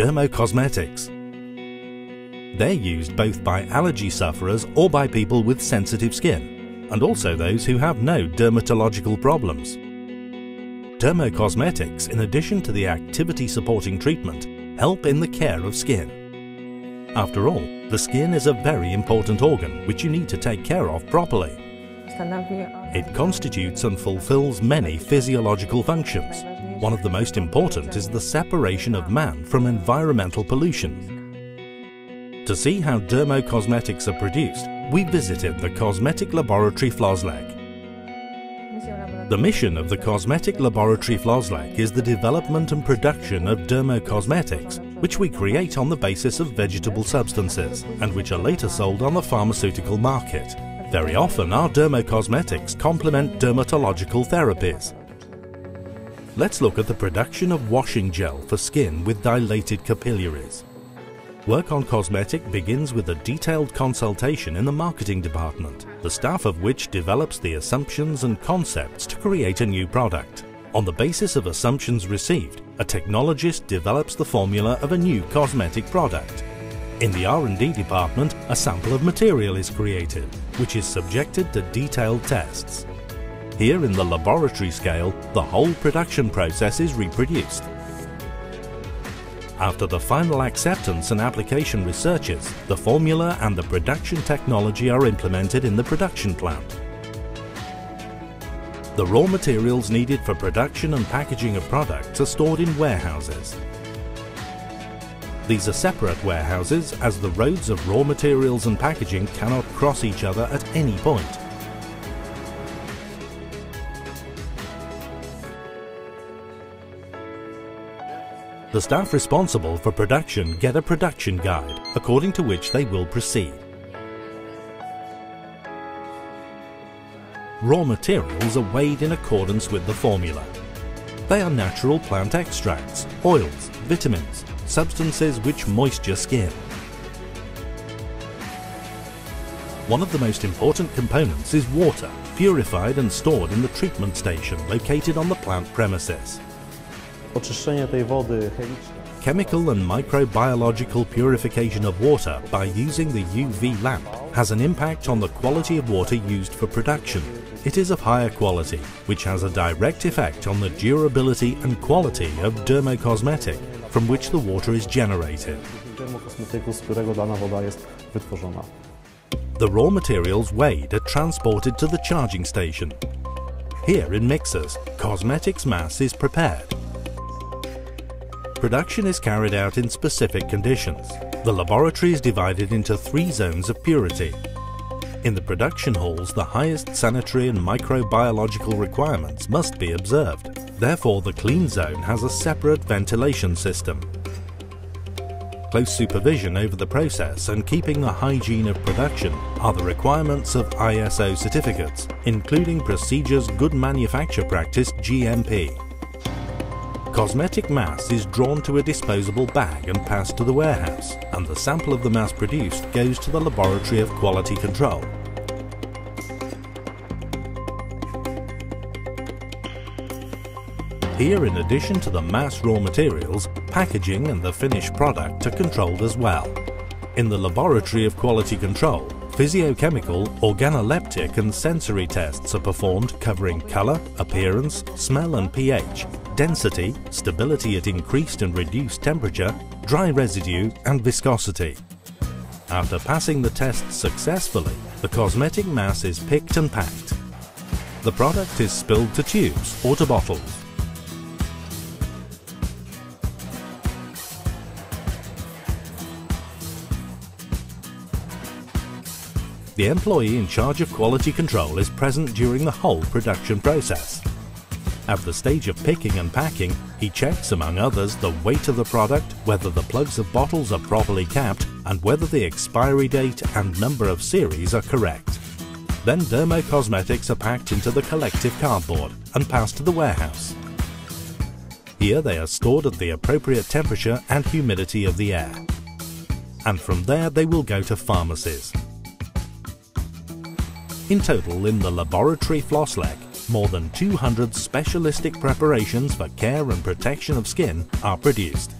dermocosmetics. They're used both by allergy sufferers or by people with sensitive skin, and also those who have no dermatological problems. Dermocosmetics, in addition to the activity-supporting treatment, help in the care of skin. After all, the skin is a very important organ which you need to take care of properly. It constitutes and fulfills many physiological functions. One of the most important is the separation of man from environmental pollution. To see how dermocosmetics are produced, we visited the cosmetic laboratory Floslek. The mission of the Cosmetic Laboratory Floslek is the development and production of dermocosmetics, which we create on the basis of vegetable substances and which are later sold on the pharmaceutical market. Very often our dermocosmetics complement dermatological therapies. Let's look at the production of washing gel for skin with dilated capillaries. Work on cosmetic begins with a detailed consultation in the marketing department, the staff of which develops the assumptions and concepts to create a new product. On the basis of assumptions received, a technologist develops the formula of a new cosmetic product. In the R&D department, a sample of material is created, which is subjected to detailed tests. Here in the laboratory scale, the whole production process is reproduced. After the final acceptance and application researches, the formula and the production technology are implemented in the production plant. The raw materials needed for production and packaging of products are stored in warehouses. These are separate warehouses as the roads of raw materials and packaging cannot cross each other at any point. The staff responsible for production get a production guide, according to which they will proceed. Raw materials are weighed in accordance with the formula. They are natural plant extracts, oils, vitamins, substances which moisture skin. One of the most important components is water, purified and stored in the treatment station located on the plant premises. Oczyszczenie tej wody. Chemical and microbiological purification of water by using the UV lamp has an impact on the quality of water used for production. It is of higher quality, which has a direct effect on the durability and quality of dermocosmetic from which the water is generated. Dermokosmetyku, z którego dana woda jest wytworzona. The raw materials weighed are transported to the charging station. Here in mixers, cosmetics mass is prepared. Production is carried out in specific conditions. The laboratory is divided into three zones of purity. In the production halls, the highest sanitary and microbiological requirements must be observed. Therefore, the clean zone has a separate ventilation system. Close supervision over the process and keeping the hygiene of production are the requirements of ISO certificates, including Procedures Good Manufacture Practice GMP. Cosmetic mass is drawn to a disposable bag and passed to the warehouse, and the sample of the mass produced goes to the Laboratory of Quality Control. Here, in addition to the mass raw materials, packaging and the finished product are controlled as well. In the Laboratory of Quality Control, physiochemical, organoleptic and sensory tests are performed covering colour, appearance, smell and pH, density, stability at increased and reduced temperature, dry residue and viscosity. After passing the tests successfully, the cosmetic mass is picked and packed. The product is spilled to tubes or to bottles. The employee in charge of quality control is present during the whole production process. At the stage of picking and packing, he checks, among others, the weight of the product, whether the plugs of bottles are properly capped, and whether the expiry date and number of series are correct. Then dermocosmetics are packed into the collective cardboard and passed to the warehouse. Here they are stored at the appropriate temperature and humidity of the air. And from there they will go to pharmacies. In total, in the laboratory Floslek, more than 200 specialistic preparations for care and protection of skin are produced.